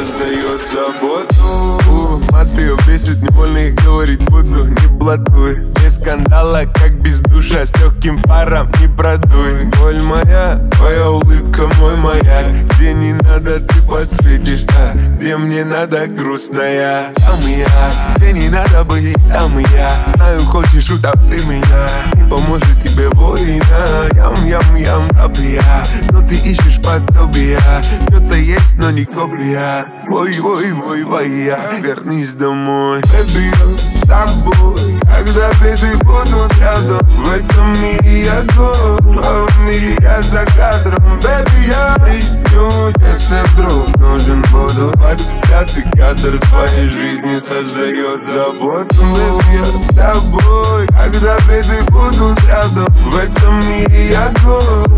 создает заботу Мат ее бесит, невольно их говорить буду Не блатуй, без скандала, как без душа С легким паром не продуй. Боль моя, твоя улыбка мой маяк. Где не надо, ты подсветишь, а Где мне надо, грустная Там и я, где не надо быть, там и я. Знаю, хочешь, утопи меня. Не поможет тебе война. Ям, ям, ям, я Но ты ищешь подобия Кто-то есть, но не копия Вой, вой, вой, вой, я Вернись домой. Baby, с тобой Когда беды будут рядом. В этом мире я год В твоем мире я за кадром. Baby, я приснюсь Если вдруг нужен буду. 25-й кадр твоей жизни Создает заботу. Baby, я с тобой Когда беды будут рядом. В этом мире я год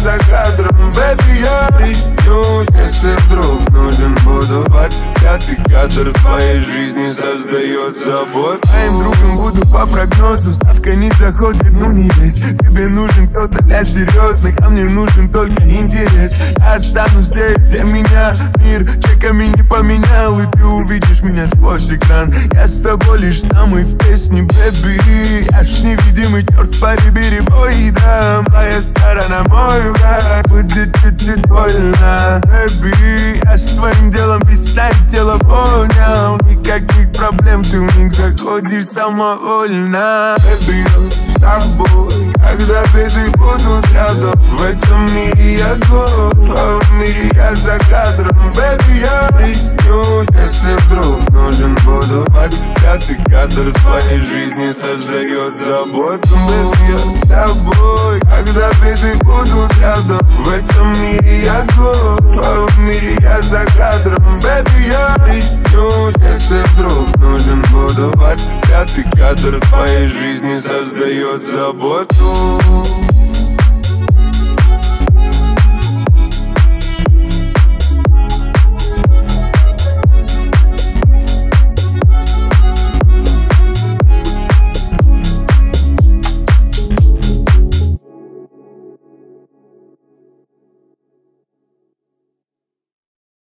за кадром Baby, я приснюсь. Если вдруг нужен буду 25-й кадр твоей жизни Создает заботу. Твоим другом буду по прогнозу Ставка не заходит, ну не весь. Тебе нужен кто-то для серьезных А мне нужен только интерес. Я останусь здесь, где меня Мир чеками не поменял. И ты увидишь меня сквозь экран. Я с тобой лишь там и в песне, бэби Я ж невидимый черт бой, да Сторона мой враг. Будет чуть-чуть больно, бэби Я с твоим делом писать тело понял. Никаких проблем, ты в них заходишь самовольно. Бэби, с тобой Когда беды будут рядом. В этом мире я год В твоем мире я за кадром. Бэби, я приснюсь. Если вдруг нужен буду 25-й кадр твоей жизни Создает заботу. Бэби, я с тобой за кадром Бэби, я приснюсь Если вдруг нужен буду 25-й кадр твоей жизни Создает заботу